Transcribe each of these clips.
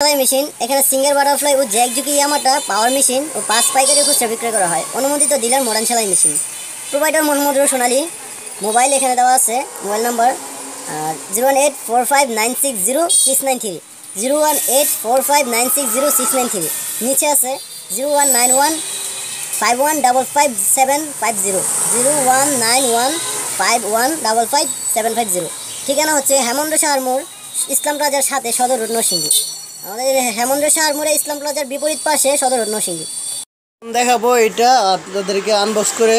Machine এখানে single butterfly ও Jack ঝুঁকি ইয়ামাটা power machine ও পাঁচ পাইকারি খুচরা বিক্রয় করা হয়। অনুমোদিত ডিলার মডার্ন সেলাই machine provider Mohammad Sonali mobile এখানে দেওয়া আছে mobile number zero one eight four five nine nine eight five nine nine নিচে আছে zero one nine one five one double five seven five zero zero one nine one five one double five seven five zero ঠিকানা হচ্ছে হেমন্ত মোড়, ইসলাম প্লাজার সাথে সদর road আমাদের হেমন্ত শাহর মোড়ে ইসলাম প্লাজার বিপরীত পাশে সদর নরসিংদী। দেখাবো এটা আপনাদেরকে আনবক্স করে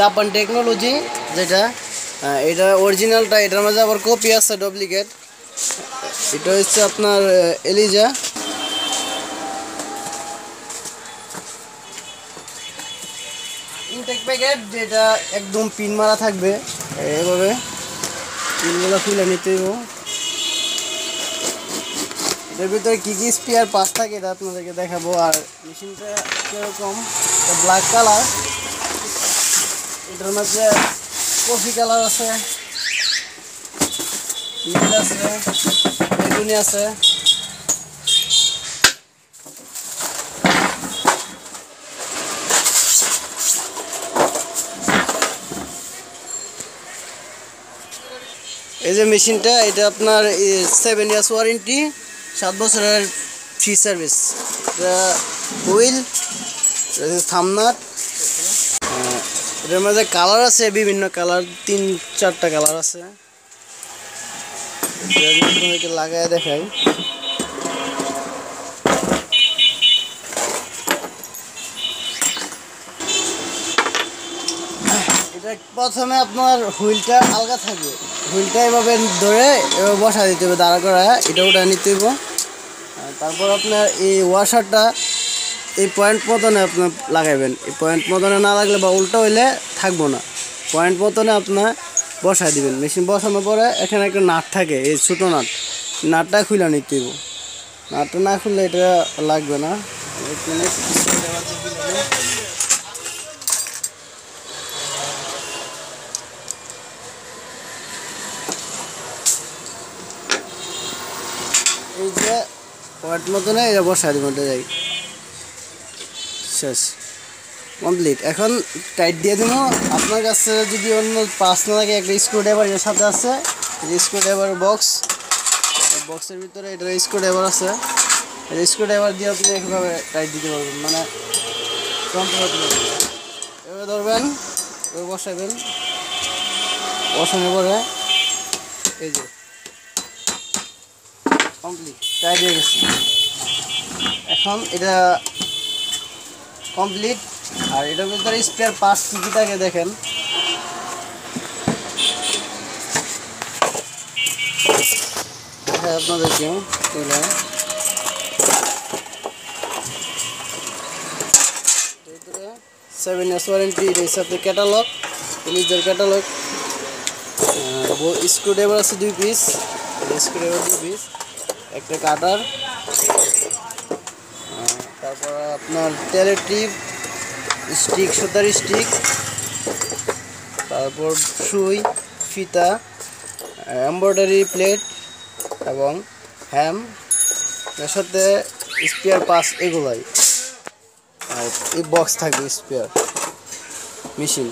জাপান টেকনোলজি যেটা এটা অরিজিনালটা এটার মাঝে আবার কপি আছে ডুপ্লিকেট এটা হচ্ছে আপনার এলিজা ইনটেক প্যাকেট যেটা একদম পিন মারা থাকবে, এভাবে পিনগুলো খুলে নিতে এটার ভিতরে কী কী স্পিয়ার পাস থাকে এটা আপনাদেরকে দেখাবো। আর মেশিনটা কীরকম? ব্ল্যাক কালার এটার মধ্যে কফি কালার আছে। নীল আছে। বেগুনি আছে। এই যে মেশিনটা, এটা আপনার সেভেন ইয়ার্স ওয়ারেন্টি সাত বছরের ফ্রি সার্ভিস হুইল থামনাট এটার মধ্যে কালার আছে, বিভিন্ন কালার তিন, চারটা কালার আছে। আপনাদেরকে লাগায় দেখাই। এটা প্রথমে আপনার হুইলটা আলগা থাকবে। হুইলটা এভাবে ধরে এভাবে বসা দিতে হবে, দাঁড়া করা এটা ওটা নিতে হবে তারপর আপনার এই ওয়াশারটা এই পয়েন্ট মতনে আপনার লাগাইবেন। এই পয়েন্ট মতনে না লাগলে বা উল্টো হইলে থাকব না। পয়েন্ট মতনে আপনার বসায় দিবেন। মেশিন বসানোর পরে এখানে একটা নাট থাকে, এই ছোটো নাট। নাটটা খুলে নিতে হইব। নাটটা না খুললে এটা লাগবে না। এই যে পয়েন্ট মতনে এটা বসায় দিবেন এটা যাই। শেষ। কমপ্লিট। এখন টাইট দিয়ে দিব। আপনার কাছে যদি অন্য পাঁচ না লাগে একটা স্ক্রু ড্রাইভার এর সাথে আছে। স্ক্রু ড্রাইভার বক্স বক্সের ভিতরে এটা স্ক্রু ড্রাইভার আছে। স্ক্রু ড্রাইভার দিয়ে আপনি এইভাবে টাইট দিতে পারবেন। মানে। এভাবে ধরবেন, এভাবে বসাবেন। বসানোর পরে এই যে কমপ্লিট। টাইট হয়ে গেছে এখন এটা কমপ্লিট। আর এটার ভিতরে স্পেয়ার পার্টস কী কী থাকে দেখেন হ্যাঁ আপনাদেরকে এগুলো সেভেন ইয়ার্স ওয়ারেন্টি রয়েছে আপনার ক্যাটালগ নিজের ক্যাটালগ স্ক্রু ড্রাইভার আছে দুই পিস স্ক্রু ড্রাইভার দুই পিস একটা কাটার তারপর আপনার তেলের টিপ স্টিক সুতার স্টিক তারপর সুই, ফিতা এমব্রয়ডারি প্লেট এবং হ্যাম এর সাথে স্পেয়ার পাস এগুলাই। আর এই বক্স থাকবে স্পেয়ার মেশিন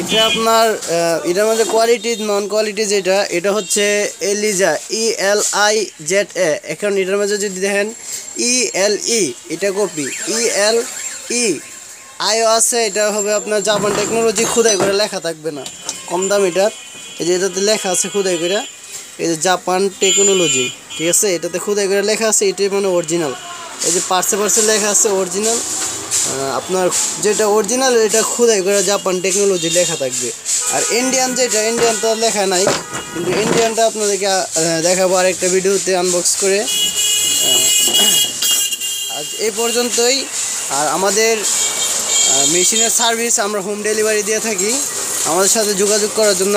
এটা আপনার এটার মধ্যে কোয়ালিটি নন কোয়ালিটি যেটা, এটা হচ্ছে Eliza E L I Z A এখন এটার মধ্যে যদি দেখেন ই এল ই এটা কপি ই এল ই আইও আছে, এটা হবে আপনার জাপান টেকনোলজি খুদাই করে লেখা থাকবে না। কম দাম এটার। এই যে এটাতে লেখা আছে খুদাই করে। এই যে জাপান টেকনোলজি ঠিক আছে? এটাতে খুদাই করে লেখা আছে, এটাই মানে অরিজিনাল এই যে পার্সে পার্সে লেখা আছে অরিজিনাল আপনার যেটা অরিজিনাল এটা খুদাই করে জাপান টেকনোলজি লেখা থাকবে। আর ইন্ডিয়ান যেটা ইন্ডিয়ান তো লেখা নাই, কিন্তু ইন্ডিয়ানটা আপনাদেরকে দেখাবো আরেকটা ভিডিওতে আনবক্স করে। আজ এই পর্যন্তই। আর আমাদের মেশিনের সার্ভিস আমরা হোম ডেলিভারি দিয়ে থাকি। আমাদের সাথে যোগাযোগ করার জন্য